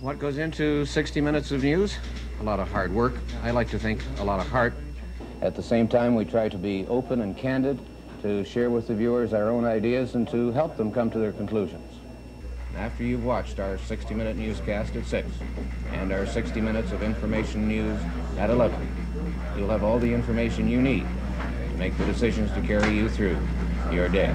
What goes into 60 minutes of news? A lot of hard work. I like to think a lot of heart. At the same time, we try to be open and candid to share with the viewers our own ideas and to help them come to their conclusions. After you've watched our 60-minute newscast at 6 and our 60 minutes of information news at 11, you'll have all the information you need to make the decisions to carry you through your day.